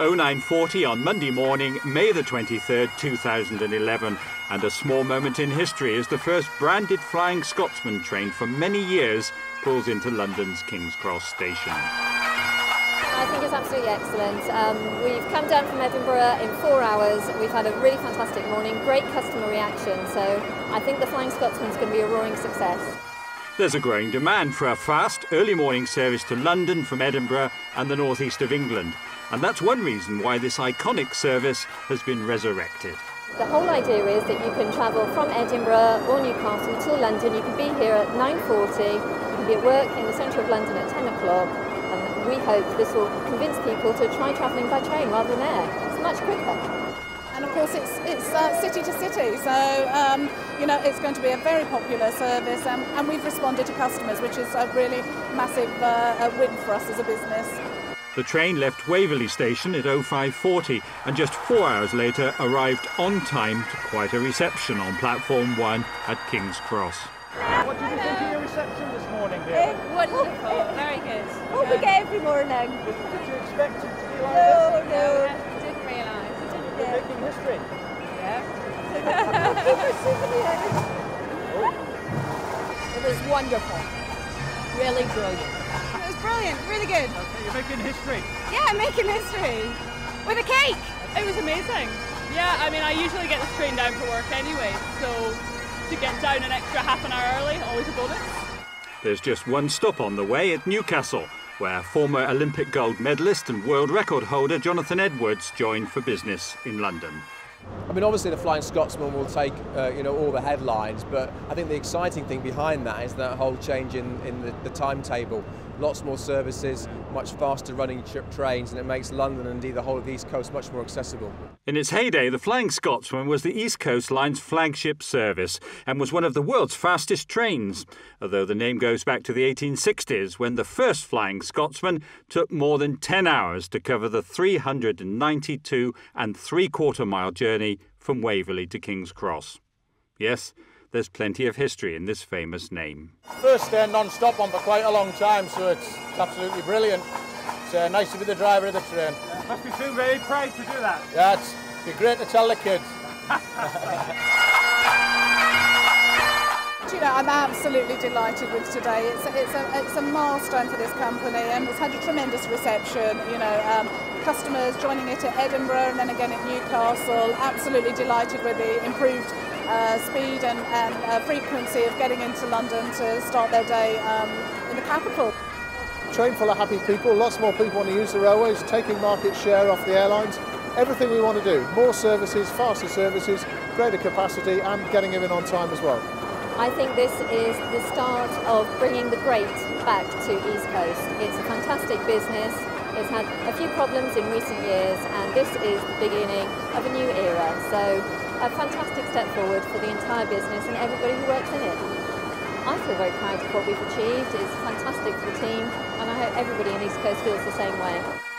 0940 on Monday morning, May the 23rd, 2011. And a small moment in history as the first branded Flying Scotsman train for many years pulls into London's King's Cross station. I think it's absolutely excellent. Um, we've come down from Edinburgh in four hours. We've had a really fantastic morning, great customer reaction. So I think the Flying Scotsman is going to be a roaring success. There's a growing demand for a fast, early morning service to London from Edinburgh and the northeast of England. And that's one reason why this iconic service has been resurrected. The whole idea is that you can travel from Edinburgh or Newcastle to London. You can be here at 9.40, you can be at work in the centre of London at 10 o'clock, and we hope this will convince people to try travelling by train rather than air. It's much quicker and of course it's, it's uh, city to city so um, you know it's going to be a very popular service um, and we've responded to customers which is a really massive uh, win for us as a business. The train left Waverley Station at 0540 and just four hours later arrived on time to quite a reception on platform 1 at King's Cross. What did you think of your reception this morning, dear? Wonderful, very good. What yeah. we get every morning. Did you expect it to be like no, this? No, no It did, Maya. Is it? You're making history. Yeah. Oh. it was wonderful. Really brilliant. It was brilliant, really good. Okay, you're making history. Yeah, I'm making history. With a cake. It was amazing. Yeah, I mean, I usually get this train down for work anyway, so to get down an extra half an hour early, always a bonus. There's just one stop on the way at Newcastle, where former Olympic gold medalist and world record holder Jonathan Edwards joined for business in London. I mean, obviously the Flying Scotsman will take, uh, you know, all the headlines, but I think the exciting thing behind that is that whole change in, in the, the timetable. Lots more services, much faster running trains, and it makes London and indeed the whole of the East Coast much more accessible. In its heyday, the Flying Scotsman was the East Coast Line's flagship service and was one of the world's fastest trains, although the name goes back to the 1860s when the first Flying Scotsman took more than 10 hours to cover the 392 and three quarter mile journey from Waverley to King's Cross. Yes, there's plenty of history in this famous name. First uh, non-stop one for quite a long time, so it's, it's absolutely brilliant. It's uh, nice to be the driver of the train. Yeah, must be feel very proud to do that. Yeah, it's be great to tell the kids. you know, I'm absolutely delighted with today. It's a, it's a, it's a milestone for this company and it's had a tremendous reception. You know, um, customers joining it at Edinburgh and then again at Newcastle. Absolutely delighted with the improved uh, speed and, and uh, frequency of getting into London to start their day um, in the capital. Train full of happy people, lots more people want to use the railways, taking market share off the airlines. Everything we want to do, more services, faster services, greater capacity and getting them in on time as well. I think this is the start of bringing the great back to East Coast. It's a fantastic business. It's had a few problems in recent years and this is the beginning of a new era. So a fantastic step forward for the entire business and everybody who works in it. I feel very proud of what we've achieved. It's fantastic for the team and I hope everybody in East Coast feels the same way.